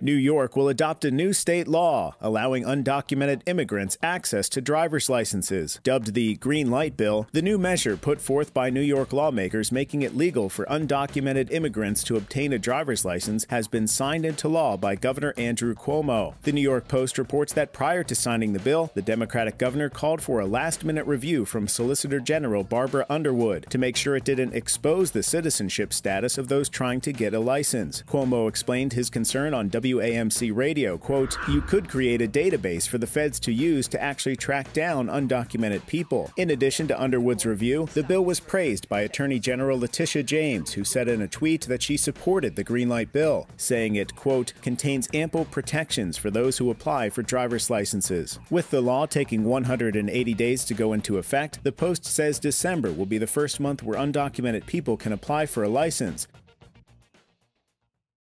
New York will adopt a new state law allowing undocumented immigrants access to driver's licenses. Dubbed the Green Light Bill, the new measure put forth by New York lawmakers making it legal for undocumented immigrants to obtain a driver's license has been signed into law by Governor Andrew Cuomo. The New York Post reports that prior to signing the bill, the Democratic governor called for a last minute review from Solicitor General Barbara Underwood to make sure it didn't expose the citizenship status of those trying to get a license. Cuomo explained his concern on W. WAMC radio, quote, you could create a database for the feds to use to actually track down undocumented people. In addition to Underwood's review, the bill was praised by Attorney General Letitia James, who said in a tweet that she supported the Green Light bill, saying it, quote, contains ample protections for those who apply for driver's licenses. With the law taking 180 days to go into effect, the Post says December will be the first month where undocumented people can apply for a license.